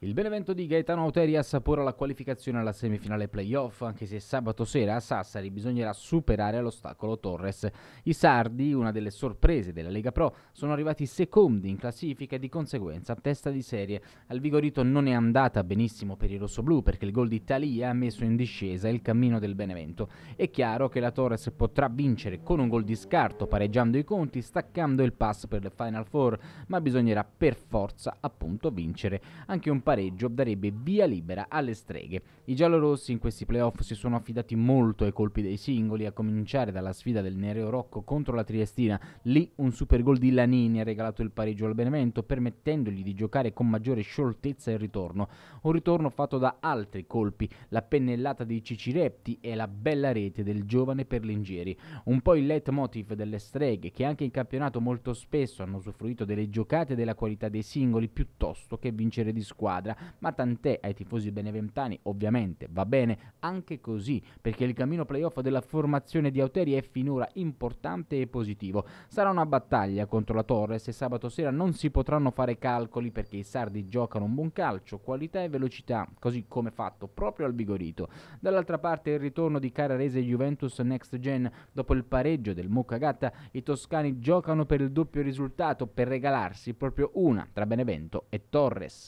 Il Benevento di Gaetano Auteri assapora la qualificazione alla semifinale playoff, anche se sabato sera a Sassari bisognerà superare l'ostacolo Torres. I sardi, una delle sorprese della Lega Pro, sono arrivati secondi in classifica e di conseguenza testa di serie. Al Vigorito non è andata benissimo per i rossoblù perché il gol di Talia ha messo in discesa il cammino del Benevento. È chiaro che la Torres potrà vincere con un gol di scarto, pareggiando i conti, staccando il pass per le Final Four, ma bisognerà per forza appunto vincere. Anche un pareggio darebbe via libera alle streghe. I giallorossi in questi playoff si sono affidati molto ai colpi dei singoli, a cominciare dalla sfida del Nereo Rocco contro la Triestina. Lì un super gol di Lanini ha regalato il pareggio al Benevento, permettendogli di giocare con maggiore scioltezza il ritorno. Un ritorno fatto da altri colpi, la pennellata di Cicirepti e la bella rete del giovane Perlingieri. Un po' il leitmotiv delle streghe, che anche in campionato molto spesso hanno usufruito delle giocate della qualità dei singoli piuttosto che vincere di squadra squadra, ma tant'è ai tifosi beneventani, ovviamente va bene anche così, perché il cammino playoff della formazione di Auteri è finora importante e positivo. Sarà una battaglia contro la Torres e sabato sera non si potranno fare calcoli perché i sardi giocano un buon calcio, qualità e velocità, così come fatto proprio al Vigorito. Dall'altra parte il ritorno di Cararese Juventus Next Gen dopo il pareggio del Mucagatta, i toscani giocano per il doppio risultato per regalarsi proprio una tra Benevento e Torres.